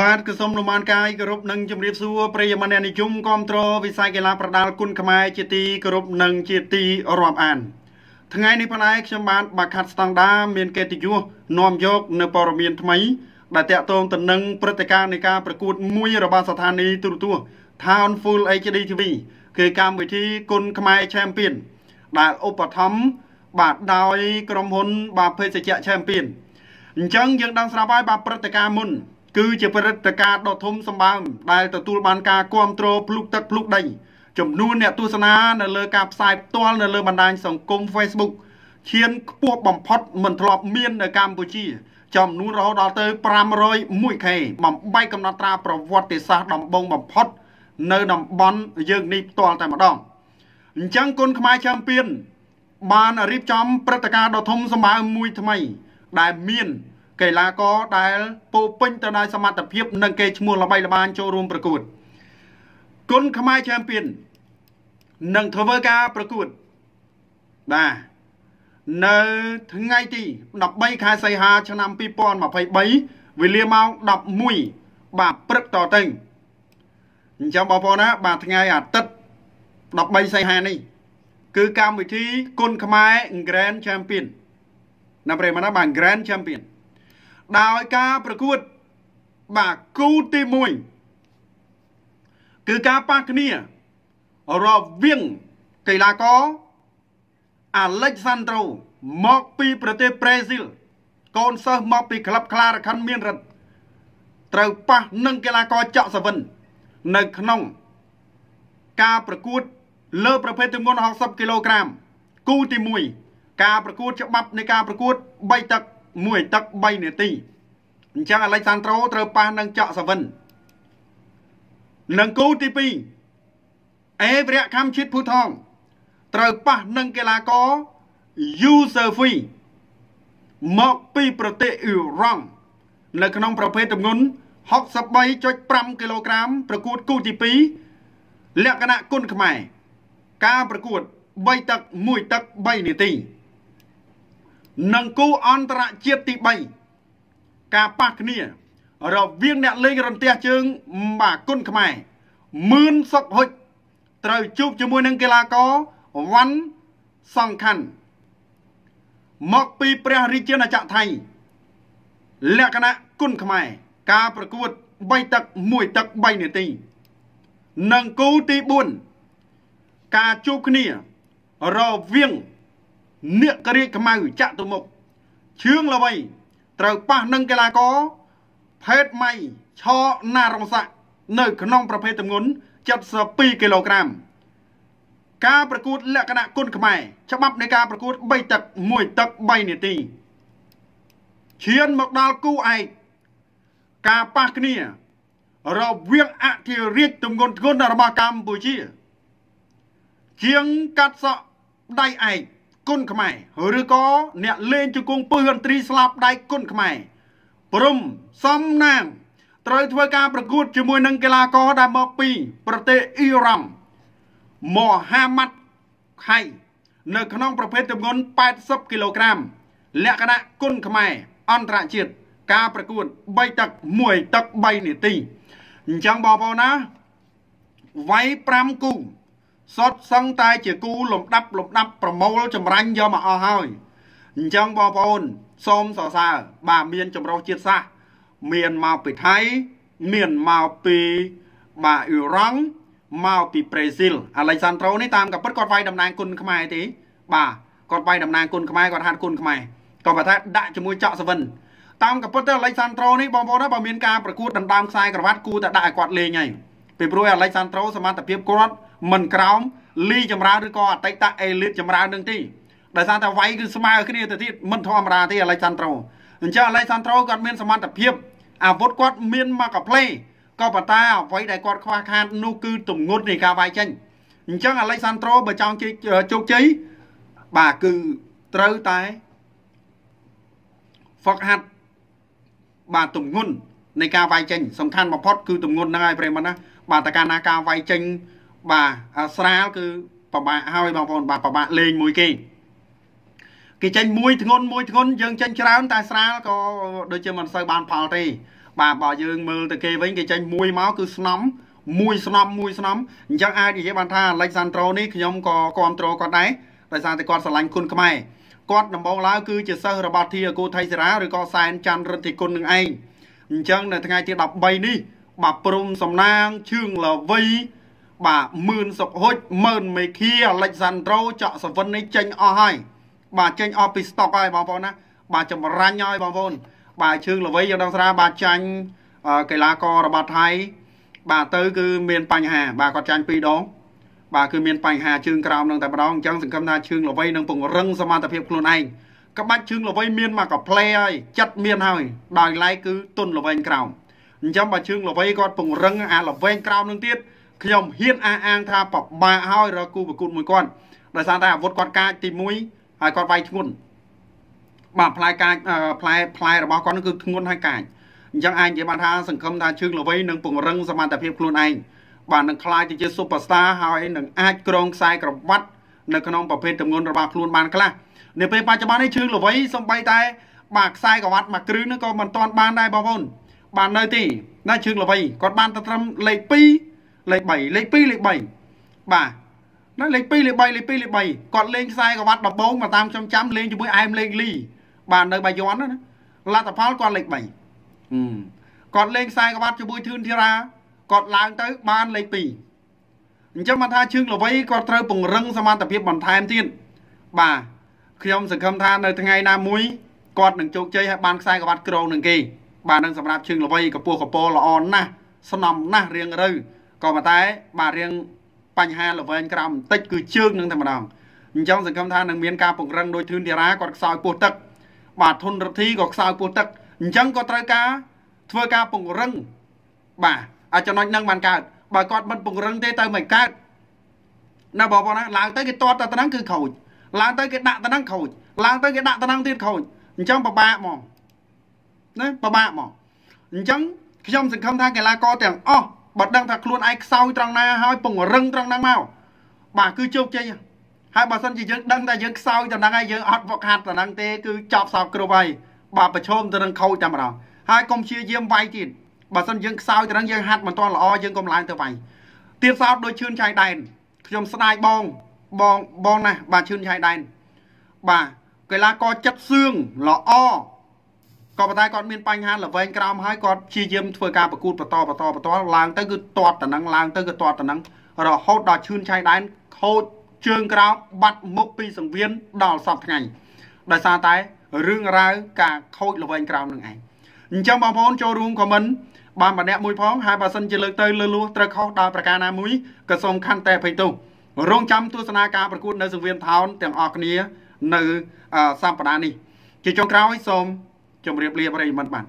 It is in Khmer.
បាទកសុំលំអានកាយគោរពនិងជម្រាបសួរប្រិយមិត្តអ្នកនិយមគាំទ្រវិស័យកីឡាប្រដាល់គុណខ្មែរជាទីគោរពនិងជាទីរាប់អាន ថ្ងៃនេះផ្នែកខ្ញុំបានបាក់ខាត់ស្តង់ដាមានកិត្តិយសនាំយកនៅព័ត៌មានថ្មី ដែលតាក់ទងទៅនឹងព្រឹត្តិការណ៍នៃការប្រកួតមួយរបស់ស្ថានីយ៍ទូរទស្សន៍ Town Full HD TV គឺកម្មវិធីគុណខ្មែរ Champion ដែលឧបត្ថម្ភបាទដោយក្រុមហ៊ុន បាទភេសជ្ជៈ Champion អញ្ចឹងយើងដឹងស្រាប់ហើយបាទព្រឹត្តិការណ៍មុន គឺជាព្រឹត្តិការណ៍ដ៏ធំសម្បើមដែលទទួលបានការគ្រប់គ្រងភ្លុកទឹកភ្លុកដីចំនួនអ្នកទស្សនានៅលើការផ្សាយផ្ទាល់នៅលើបណ្ដាញសង្គម Facebook ឈានខ្ពស់បំផុតមិនធ្លាប់មាននៅកម្ពុជា ចំនួនរហូតដល់ទៅ 501k បំបីកំណត់ត្រាប្រវត្តិសាស្ត្រដំបងបំផុត នៅតំបន់យើងនេះផ្ទាល់តែម្ដងអញ្ចឹងគុណខ្មែរចាំពៀនបានរៀបចំព្រឹត្តិការណ៍ដ៏ធំសម្បើមមួយថ្មី ដែលមាន កីឡាករដែលពោពេញទៅដោយសមត្ថភាព និងកេរ្តិ៍ឈ្មោះល្បីល្បាញចូលរួមប្រកួតគុណខ្មែរឆាំពៀននឹងធ្វើការប្រកួតបាទនៅថ្ងៃទី13ខែសីហា ឆ្នាំ2023វេលាម៉ោង11បាទព្រឹកតទៅអញ្ចឹងបងប្អូនណាបាទថ្ងៃអាទិត្យ13សីហានេះគឺកម្មវិធីគុណខ្មែរ Grand Champion ណាប្រិយមិត្តណាបាទ Grand Champion ដោយការប្រកួត បាទគូទី1គឺការប៉ះគ្នារវាងកីឡាករអាឡិចសាន់ត្រូមកពីប្រទេសប្រេស៊ីលកូនសិស្សមកពីក្លឹបខ្លារខិនមានរិទ្ធត្រូវប៉ះនឹងកីឡាករចောက်សវិននៅក្នុង ការប្រកួត លើប្រភេទទម្ងន់60គីឡូក្រាមគូទី1ការប្រកួតច្បាប់នៃការប្រកួត3ទឹក 1ទឹក3នាទីអញ្ចឹងអាឡិចសាន់ត្រូត្រូវប៉ះនឹងចောက်សាវិននិងគូទី2អេវរៈខំឈិតភូថងត្រូវប៉ះនឹងកីឡាករយូសឺហ្វីមកពីប្រទេសអ៊ីរ៉ង់នៅក្នុងប្រភេទទម្ងន់63.5គីឡូក្រាមប្រកួតគូទី2លក្ខណៈគុណខ្មែរការប្រកួត3ទឹក1ទឹក3នាទី និងគូអន្តរជាតិទី3ការប៉ះគ្នា រវាងអ្នកលេងរន្ទះជើងបាទគុណខ្មែរមឿនសុកហុចត្រូវជួបជាមួយនឹងកីឡាករវ៉ាន់សង្ខាន់មកពីព្រះរាជាណាចក្រថៃលក្ខណៈគុណខ្មែរការប្រកួត3ទឹក1ទឹក3នាទី និងគូទី4ការជួបគ្នារវាង នាគរាជខ្មៅចាក់ទៅមុខឈឿងល្វីត្រូវប៉ះនឹងកីឡាករផេតម៉ៃឆណារងស័កនៅ ក្នុង ប្រភេទទម្ងន់72គីឡូក្រាមការប្រកួតលក្ខណៈគុណខ្មែរច្បាប់នៃការប្រកួត3ទឹក1ទឹក3នាទីឈានមកដល់គូឯកការប៉ះគ្នា រវាងអធិរាជទម្ងន់ធ្ងន់របស់កម្ពុជា ជាងកាត់សក់ដៃឯក គុណខ្មែរឬក៏អ្នកលេងជង្គង់ពឹសឥន្ទ្រីស្លាប់ដៃគុណខ្មែរព្រំសំណាងត្រូវធ្វើការប្រកួតជាមួយនឹងកីឡាករដែលមកពីប្រទេសអ៊ីរ៉ង់មហាម៉ាត់ខៃនៅក្នុងប្រភេទទម្ងន់80គីឡូក្រាមលក្ខណៈគុណខ្មែរអន្តរជាតិការប្រកួត3ទឹក1ទឹក3នាទីអញ្ចឹងបងប្អូនណាវាយ5គូ សុទ្ធសឹងតែជាគូលំដាប់លំដាប់ប្រមូលចម្រាញ់យកមកអស់ហើយអញ្ចឹងបងប្អូនសូមសរសើរបាទមានចម្រុះជាតិសាសន៍មានមកពីថៃមានមកពីបាទអ៊ីរ៉ង់មកពីប្រេស៊ីលអាឡិចសាន់ត្រូនេះតាមក៏ពិតគាត់វាយតំណាងគុណខ្មែរទេបាទគាត់វាយតំណាងគុណខ្មែរគាត់ហាត់គុណខ្មែរគាត់បើថាដាក់ជាមួយចောက်សវិនតាមក៏ពិតទៅអាឡិចសាន់ត្រូនេះបងប្អូនបើមានការប្រកួតដណ្ដើមខ្សែក្រវ៉ាត់គូតែដាក់ឲ្យគាត់លេងហើយពីព្រោះអាឡិចសាន់ត្រូសមត្ថភាពគាត់ មិនក្រោមលីចម្រើនឬក៏អតីតអេលីតចម្រើននឹងទេដោយសារតែវាយគឺស្មើគ្នាទៅទៀតមិនធម្មតាទេអាឡិចសាន់ត្រូអញ្ចឹងអាឡិចសាន់ត្រូគាត់មានសមត្ថភាពអាវុធគាត់មានមកកាផ្លេក៏ប៉ុន្តែអ្វីដែលគាត់ខ្វះខាតនោះគឺទម្ងន់នៃការវាយចេញអញ្ចឹងអាឡិចសាន់ត្រូបើចង់ជោគជ័យបាទគឺត្រូវតែហ្វឹកហាត់បាទទម្ងន់នៃការវាយចេញសំខាន់បំផុតគឺទម្ងន់ហ្នឹងហើយប្រិមត្តណាបាទតើកាលណាការវាយចេញ បាទស្រាលគឺពិបាកហើយបងប្អូនបាទពិបាកលេងមួយគេគេចេញមួយធ្ងន់មួយធ្ងន់យើងចេញច្រើនតែស្រាលក៏ដូចជាមិនសូវបានផលទេបាទបើយើងមើលទៅគេវិញគេចេញមួយមកគឺស្នំមួយស្នំមួយស្នំអញ្ចឹងអាចនិយាយបានថាអាឡិចសាន់ត្រូនេះខ្ញុំក៏គ្រប់គ្រងគាត់ដែរដោយសារតែគាត់ស្រឡាញ់គុណខ្មែរគាត់ដំបងឡើយគឺជាសិស្សរបស់ធីអគូថៃសេរាឬក៏សែនច័ន្ទរិទ្ធិគុណនឹងឯងអញ្ចឹងនៅថ្ងៃទី13នេះបាទព្រំសំណាងឈឿងលវី បាទមឿនសុកហុចម៉ឺនមេឃាអាឡិចសាន់ត្រូចកសវិននេះចេញអស់ហើយបាទចេញអស់ពីស្តុកហើយបងប្អូនណាបាទចម្រាញ់ហើយបងប្អូន បាទជើងល្វីយើងដឹងស្រាបាទចាញ់កីឡាកររបស់ថៃបាទទៅគឺមានបញ្ហា បាទគាត់ចាញ់ពីរដងបាទគឺមានបញ្ហាជើងក្រោមនឹងតែម្ដងអញ្ចឹងសង្ឃឹមថាជើងល្វីនឹងពង្រឹងសមត្ថភាពខ្លួនឯងក្បាច់ជើងល្វីមានមកកាផ្លេហើយចិត្តមានហើយដោយឡែកគឺទុនល្វែងក្រោមអញ្ចឹងបើជើងល្វីគាត់ពង្រឹងអាល្វែងក្រោមនឹងទៀត ខ្ញុំហ៊ានអះអាងថាប្របាកហើយរកគូប្រកួតមួយគាត់ដោយសារតែអាវុធគាត់កាចទី1ហើយគាត់វាយធ្ងន់បាទផ្លែកាចផ្លែផ្លែរបស់គាត់នឹងគឺធ្ងន់ហើយកាចអញ្ចឹងអាចនិយាយបានថាសង្ឃឹមថាជើងល្វីនឹងពង្រឹងសមត្ថភាពខ្លួនឯងបាទនឹងក្លាយទៅជា Superstar ហើយនឹងអាចក្រងខ្សែក្រវ៉ាត់នៅក្នុងប្រភេទទម្ងន់របស់ខ្លួនបានខ្លះនៅពេលបច្ចុប្បន្ននេះជើងល្វីសំបីតែ បាទខ្សែក្រវ៉ាត់មួយគ្រឿងនោះក៏មិនទាន់បានដែរបងប្អូនបាននៅទីណាជើងល្វីគាត់បានទៅត្រឹមលេខ2 លេខ3លេខ2លេខ3បាទណាលេខ2លេខ3លេខ2លេខ3គាត់លេងខ្សែក្រវ៉ាត់ដំបងមកតាមខ្ញុំចាំលេងជាមួយអែមលេងលីបាទនៅបាយ័នណាលទ្ធផលគាត់លេខ3គាត់លេងខ្សែក្រវ៉ាត់ជាមួយធឿនធីរ៉ាគាត់ឡើងទៅបានលេខ2អញ្ចឹងមកថាជើងល្វីគាត់ត្រូវពង្រឹងសមត្ថភាពបន្ថែមទៀតបាទខ្ញុំសង្ឃឹមថានៅថ្ងៃណាមួយគាត់នឹងជោគជ័យហើយបានខ្សែក្រវ៉ាត់ក្រងនឹងគេបាទនឹងសម្រាប់ជើងល្វីកពស់កពលល្អណាស់ស្នំណាស់រៀងរូវ ក៏ប៉ុន្តែបាទរៀងបញ្ហាល្វែងក្រោមបន្តិចគឺជើងនឹងតែម្ដងអញ្ចឹងសង្ឃឹមថានឹងមានការពង្រឹងដោយធឿនធារាគាត់ខ្សោយពោះទឹក បាទធុនរដ្ឋីក៏ខ្សោយពោះទឹកអញ្ចឹងក៏ត្រូវការធ្វើការពង្រឹងបាទអាចចំណុចហ្នឹងបានកើតបើគាត់មិនពង្រឹងទេទៅមិនកើតណាបងប្អូនណាឡើងទៅគេតតទៅហ្នឹងគឺខូចឡើងទៅគេដាក់ទៅហ្នឹងខូចឡើងទៅគេដាក់ទៅហ្នឹងទៀតខូចអញ្ចឹងពិបាកហ្មងណាពិបាកហ្មងអញ្ចឹងខ្ញុំសង្ឃឹមថាកីឡាករទាំងអស់ បើដឹងថាខ្លួនឯងខ្សោយត្រង់ណាហើយពង្រឹងត្រង់ហ្នឹងមកបាទគឺជោគជ័យហើយបើសិនជាយើងដឹងថាយើងខ្សោយតែហ្នឹងហើយយើងអត់វឹកហាត់តែហ្នឹងទេគឺចប់សោកគ្រប់ហើយបាទប្រឈមទៅនឹងខូចតែម្ដងហើយកុំព្យាយាមវាយទៀតបើសិនយើងខ្សោយទៅនឹងយើងហាត់មិនទាន់ល្អយើងកុំឡើងទៅវាយទៀតសោតដូចឈឿនឆៃដែនខ្ញុំស្ដាយបងបងបងណាស់បាទឈឿនឆៃដែនបាទកីឡាករចិត្តសឿងល្អ ក៏ប៉ុន្តែគាត់មានបញ្ហាល្វែងក្រោមហើយគាត់ព្យាយាមធ្វើការប្រកួតបន្តបន្តបន្តឡើងទៅគឺទាត់តំណឹងឡើងទៅគឺទាត់តំណឹងរហូតដល់ឈឿនឆៃដែនខូចជើងក្រោមបាត់មុខពីសង្វៀនដល់សពថ្ងៃដោយសារតែរឿងរ៉ាវការខូចល្វែងក្រោមនឹងឯងអញ្ចឹងបងប្អូនចូលរួមខមមិនបានម្នាក់មួយផងហើយបើសិនជាលើកទៅលើលួសត្រូវខុសដល់ប្រការណាមួយក៏សូមខន្តីអភ័យទោសរងចាំទស្សនាការប្រកួតនៅសង្វៀនថោនទាំងអស់គ្នានៅសប្តាហ៍នេះជាចុងក្រោយសូម ជម្រាបលាប្រិយមិត្តបាទ